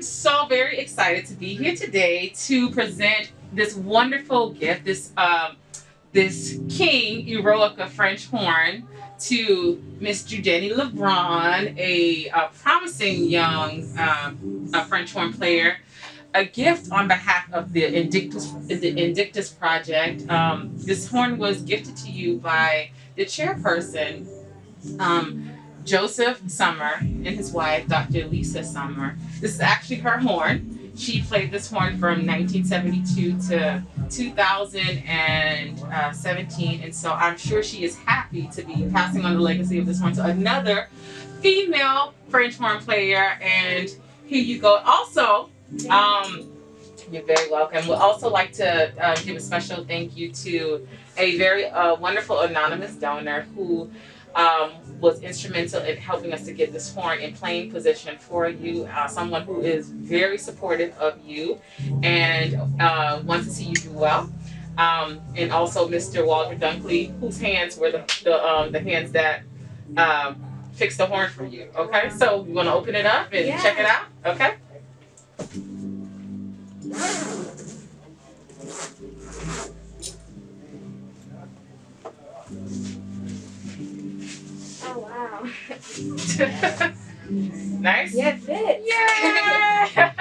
I'm so very excited to be here today to present this wonderful gift, this um, this King Eroica French horn to Miss Judeny Lebron, a, a promising young um, a French horn player. A gift on behalf of the Indictus, the Indictus Project. Um, this horn was gifted to you by the chairperson, um, Joseph Summer, and his wife, Dr. Lisa Summer. This is actually her horn. She played this horn from 1972 to 2017, and so I'm sure she is happy to be passing on the legacy of this horn to another female French horn player. And here you go. Also, um, you're very welcome. We'd also like to uh, give a special thank you to a very uh, wonderful anonymous donor who um, was instrumental in helping us to get this horn in playing position for you. Uh, someone who is very supportive of you and uh, wants to see you do well. Um, and also Mr. Waldron Dunkley, whose hands were the the, um, the hands that um, fixed the horn for you. Okay, so we want to open it up and Yeah. check it out. Okay. Oh wow. nice. Yeah, it fits. Yeah.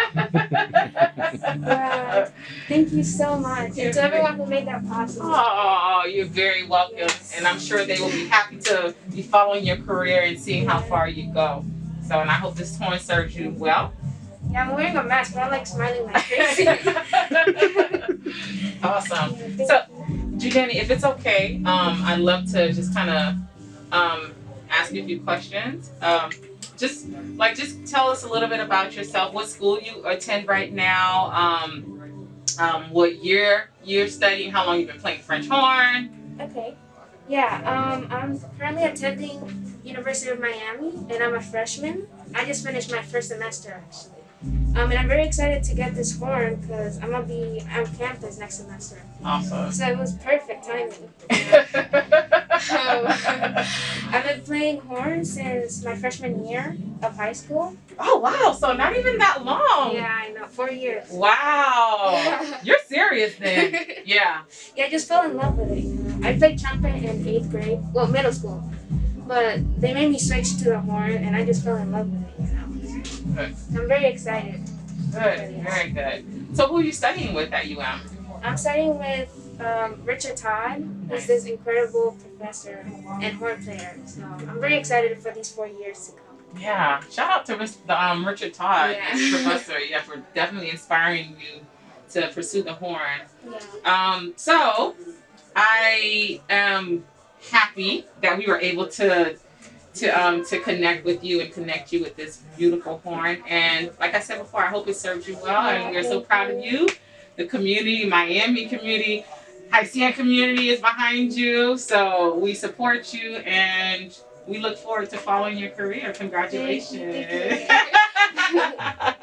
Wow. Thank you so much. And to everyone who made that possible. Oh, you're very welcome. And I'm sure they will be happy to be following your career and seeing how far you go. So, and I hope this horn serves you well. Yeah, I'm wearing a mask, but I like smiling like crazy. awesome. So, Judeny, if it's okay, um, I'd love to just kind of um, ask you a few questions. Um, just like, just tell us a little bit about yourself. What school you attend right now? Um, um, what year you're studying? How long you've been playing French horn? Okay. Yeah, um, I'm currently attending University of Miami, and I'm a freshman. I just finished my first semester actually. Um, and I'm very excited to get this horn because I'm gonna be on campus next semester. Awesome. So it was perfect timing. I've been playing horn since my freshman year of high school. oh wow! So not even that long. Yeah, I know, four years. Wow. You're serious then? Yeah. Yeah, I just fell in love with it. You know, I played trumpet in eighth grade, well, middle school, but they made me switch to the horn, and I just fell in love with it. You know, Good. I'm very excited. Good. Very good. So who are you studying with at UM? I'm studying with um, Richard Todd, who's this incredible professor and horn player. So I'm very excited for these four years to come. Yeah. Shout out to Mr. Um, Richard Todd, Yeah. professor. Yeah, for definitely inspiring you to pursue the horn. Yeah. Um, so I am happy that we were able to to um to connect with you and connect you with this beautiful horn. And like I said before, I hope it serves you well and we're so proud of you. The community, Miami community, Haitian community is behind you. So we support you and we look forward to following your career. Congratulations. Thank you.